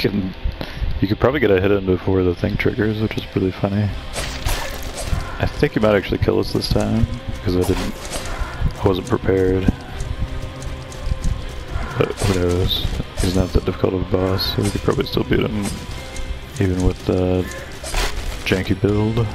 can, you could probably get a hit in before the thing triggers, which is really funny. I think he might actually kill us this time, because I didn't, I wasn't prepared. But who knows? He's not that difficult of a boss, so we could probably still beat him, even with the janky build.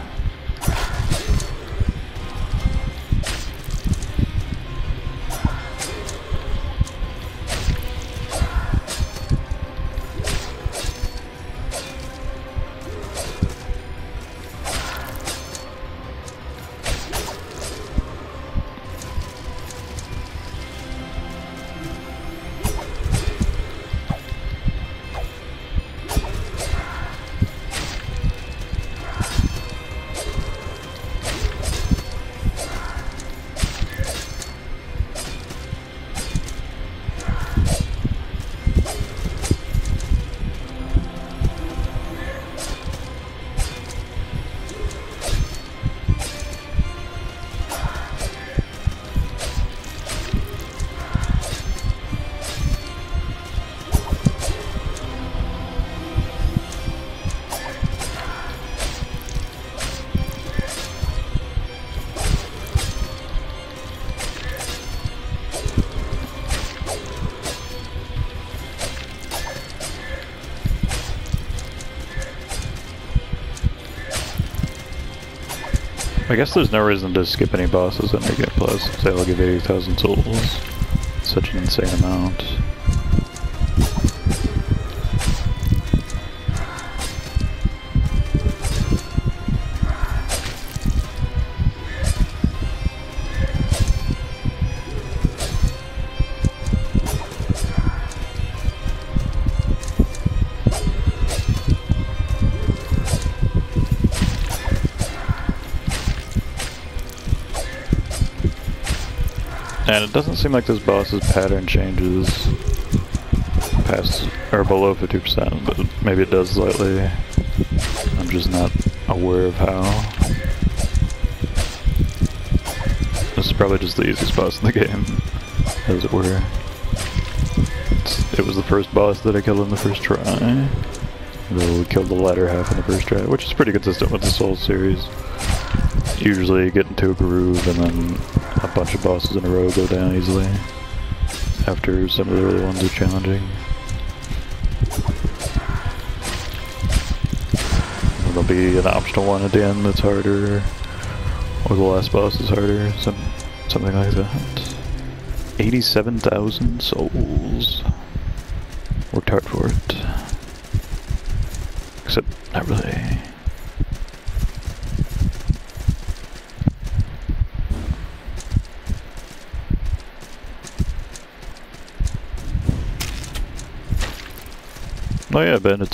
I guess there's no reason to skip any bosses that make it plus. Say I'll give 80,000 souls. Such an insane amount. And it doesn't seem like this boss's pattern changes past or below 50%, but maybe it does slightly. I'm just not aware of how. This is probably just the easiest boss in the game, as it were. It's, it was the first boss that I killed in the first try. Though we killed the latter half in the first try, which is pretty consistent with the Souls series. Usually you get into a groove and then a bunch of bosses in a row go down easily after some of the early ones are challenging. There'll be an optional one at the end that's harder, or the last boss is harder, some, something like that. 87,000 souls. Worked hard for it. Except, not really. Oh yeah, Ben, it's